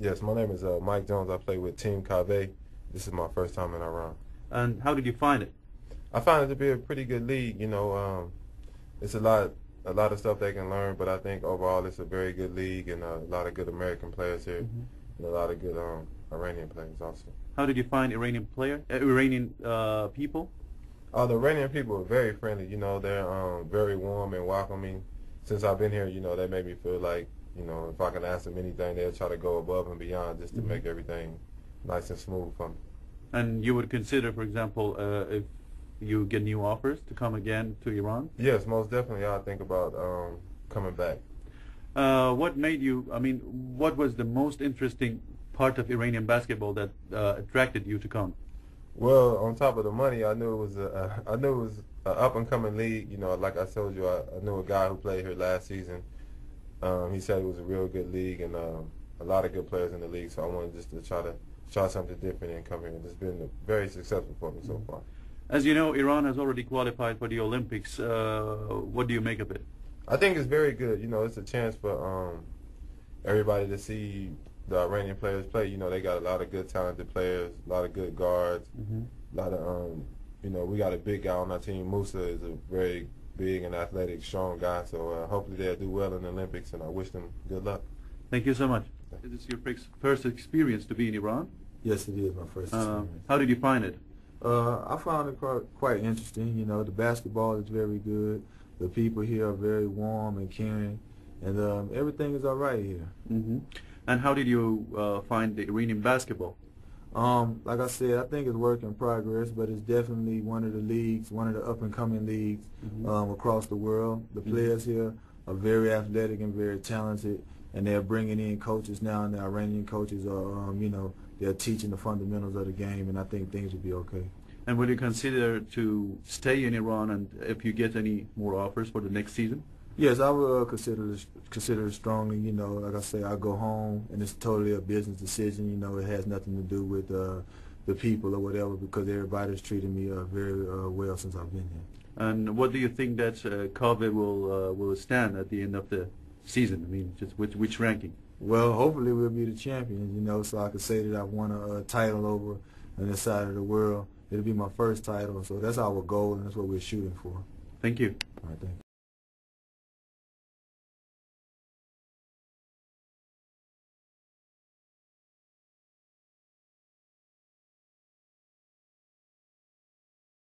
Yes, my name is uh, Mike Jones. I play with Team Kaveh. This is my first time in Iran. And how did you find it? I find it to be a pretty good league. You know, um, it's a lot, a lot of stuff they can learn, but I think overall it's a very good league and a lot of good American players here, and a lot of good um, Iranian players also. How did you find Iranian player, uh, Iranian uh, people? Uh, the Iranian people are very friendly. You know, they're um, very warm and welcoming. Since I've been here, you know, they made me feel like, you know, if I can ask them anything, they'll try to go above and beyond just to Mhm. make everything nice and smooth for me. And you would consider, for example, uh, if you get new offers to come again to Iran? Yes, most definitely. I think about um, coming back. Uh, what made you? I mean, what was the most interesting part of Iranian basketball that uh, attracted you to come? Well, on top of the money, I knew it was a, I knew it was an up and coming league. You know, like I told you, I, I knew a guy who played here last season. Um, he said it was a real good league and um, a lot of good players in the league. So I wanted just to try to try something different and come here. And it's been very successful for me so far. As you know, Iran has already qualified for the Olympics. Uh, what do you make of it? I think it's very good. You know, it's a chance for um, everybody to see the Iranian players play. You know, they got a lot of good talented players, a lot of good guards, Mm-hmm. a lot of um, you know, we got a big guy on our team. Musa is a very big and athletic, strong guy. So uh, hopefully they'll do well in the Olympics, and I wish them good luck. Thank you so much. Is this your first- first experience to be in Iran? Yes, it is my first Uh, experience. how did you find it? Uh, I found it quite, quite interesting. You know, the basketball is very good. The people here are very warm and caring, and um, everything is all right here. Mm-hmm. And how did you uh, find the Iranian basketball? Um, like I said, I think it's work in progress, but it's definitely one of the leagues, one of the up and coming leagues Mhm. um, across the world. The Mhm. players here are very athletic and very talented, and they're bringing in coaches now, and the Iranian coaches are, um, you know, they're teaching the fundamentals of the game, and I think things will be okay. And would you consider to stay in Iran and if you get any more offers for the next season? Yes, I would uh, consider consider it strongly. You know, like I say, I go home and it's totally a business decision. You know, it has nothing to do with uh, the people or whatever because everybody's treated me uh, very uh, well since I've been here. And what do you think that uh, Kaveh will uh, will stand at the end of the season? I mean, just which which ranking? Well, hopefully we'll be the champions. You know, so I can say that I've won a, a title over on this side of the world. It'll be my first title, so that's our goal and that's what we're shooting for. Thank you. All right, thank you.